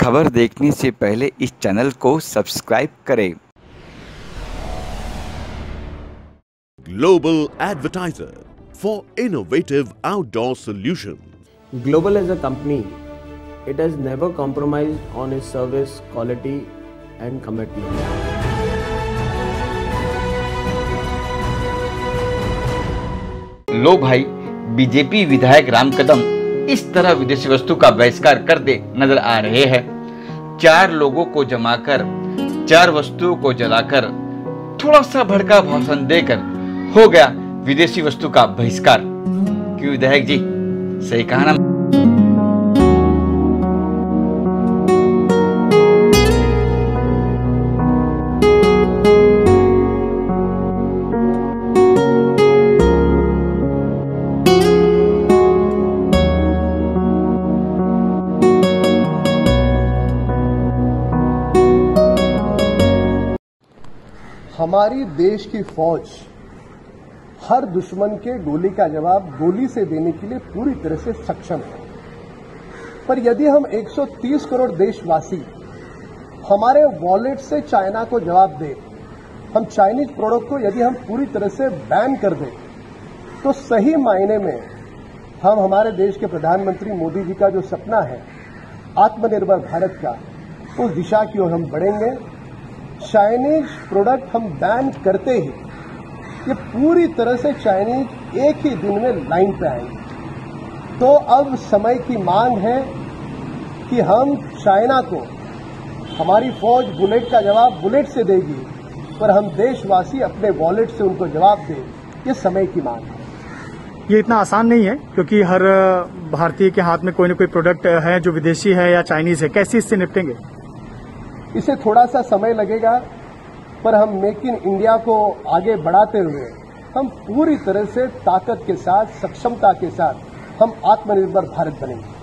खबर देखने से पहले इस चैनल को सब्सक्राइब करें। Global advertiser for innovative outdoor solution global edge a company it has never compromise on it service quality and commitment लो भाई बीजेपी विधायक राम कदम इस तरह विदेशी वस्तु का बहिष्कार करते नज़र आ रहे हैं। चार लोगों को जमा कर चार वस्तुओं को जलाकर थोड़ा सा भड़का भाषण देकर हो गया विदेशी वस्तु का बहिष्कार। क्यों विधायक जी? सही कहा ना? हमारी देश की फौज हर दुश्मन के गोली का जवाब गोली से देने के लिए पूरी तरह से सक्षम है। पर यदि हम 130 करोड़ देशवासी हमारे वॉलेट से चाइना को जवाब दें, हम चाइनीज़ प्रोडक्ट को यदि हम पूरी तरह से बैन कर दें तो सही मायने में हम हमारे देश के प्रधानमंत्री मोदी जी का जो सपना है, आत्मनिर्भर भारत का, उस दिशा की ओर हम बढ़ेंगे। चाइनीज़ प्रोडक्ट हम बैन करते ही। ये पूरी तरह से चाइनीज़ एक ही दिन में लाइन पे आएँगे। तो अब समय की मांग है कि हम चाइना को हमारी फौज बुलेट का जवाब बुलेट से देगी पर हम देशवासी अपने वॉलेट से उनको जवाब दें। ये समय की मांग है। ये इतना आसान नहीं है, क्योंकि हर, भारतीय के हाथ में कोई ना कोई प्रोडक्ट है जो विदेशी है या चाइनीज़ है। कैसे इससे निपटेंगे? इसे थोड़ा सा समय लगेगा, पर हम मेक इन इंडिया को आगे बढ़ाते हुए, हम पूरी तरह से ताकत के साथ, सक्षमता के साथ, हम आत्मनिर्भर भारत बनेंगे।